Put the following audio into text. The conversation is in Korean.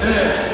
네.